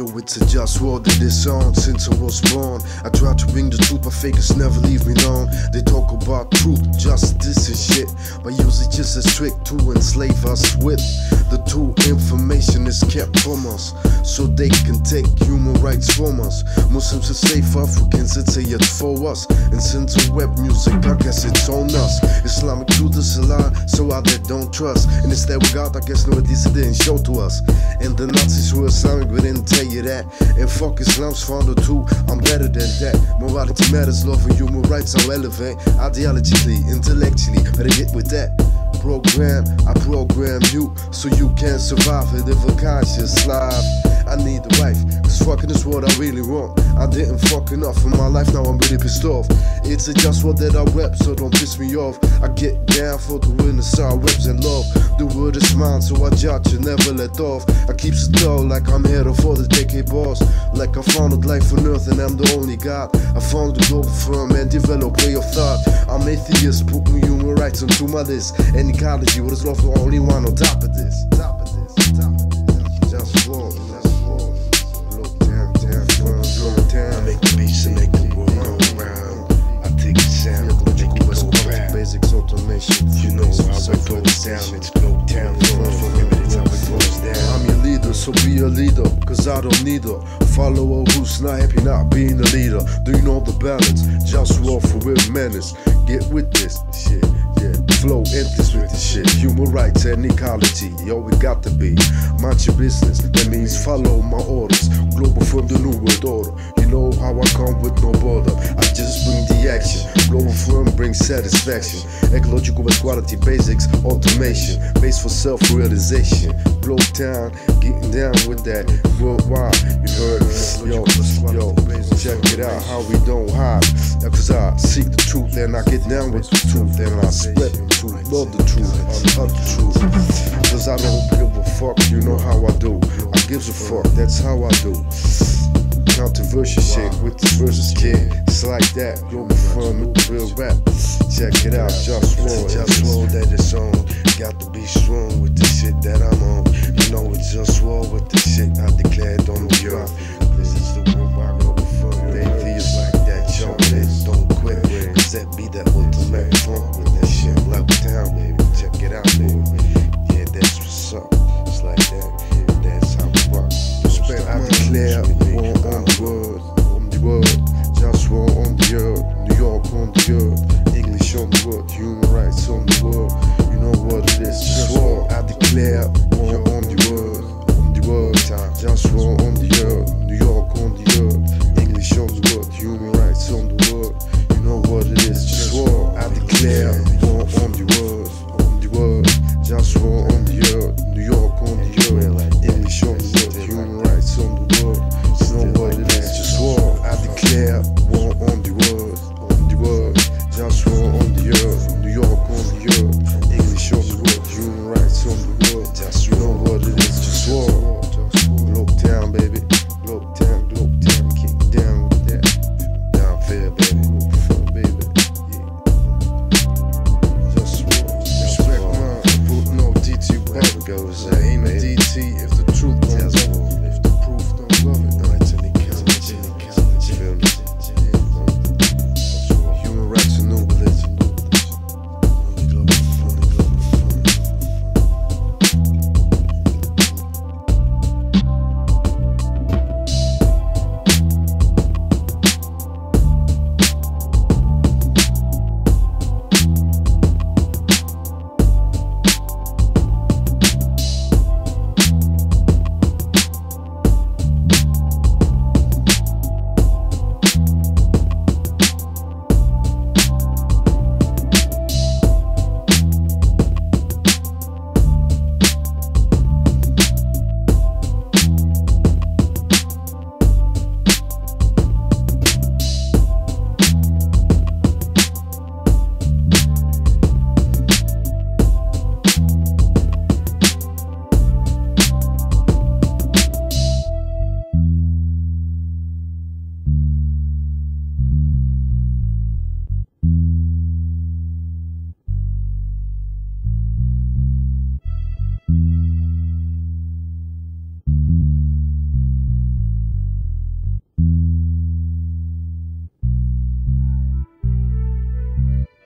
It's a just war that is on since I was born. I try to bring the truth, but fakers never leave me alone. They talk about truth, justice, and shit, but use it just as trick to enslave us with. The true information is kept from us, so they can take human rights from us. Muslims are safe, Africans it's a yet for us. And since web music, I guess it's on us. Islamic truth is a lie, so I that don't trust. And instead we got, I guess, no this didn't show to us. And the Nazis were Islamic, but didn't tell you that. And fuck Islam's founder too, I'm better than that. Morality matters, love and human rights are relevant. Ideologically, intellectually, better get with that. Program, I program you so you can survive it if a conscious life. I need a wife, cause fucking is what I really want. I didn't fuck enough in my life, now I'm really pissed off. It's a just what that I rep, so don't piss me off. I get down for the winners, I reps and love. The word is mine, so I judge and never let off. I keep it dull like I'm headed for the decade boss. Like I founded life on earth and I'm the only God. I found the global firm and develop way of thought. I'm atheist, put human rights onto my list. And ecology, what is love the only one on top of this. Top down, it's go. That's how it goes down. I'm your leader, so be a leader, cause I don't need a follower who's not happy not being a leader. Do you know the balance? Just war for real menace. Get with this shit, yeah. Flow empties with this shit. Human rights and ecology, yo, we got to be. Mind your business, that means follow my orders. Global from the new world order. You know how I come with no border. I just bring the action. Global firm brings satisfaction. Ecological equality basics, automation. Base for self realization. Blow down, getting down with that worldwide. You heard, yo, yo, check it out how we don't hide. Cause I seek the truth and I get down with the truth and I spread the truth, love the truth, the truth. Cause I don't give a fuck, you know how I do. I gives a fuck, that's how I do. Controversial shit with the versus kid. It's like that, global firm with the real rap. Check it out, just roll, Just roll that it's on. Got to be strong with the shit that I'm on. You know it's just war with the shit I declared on the earth. Respect,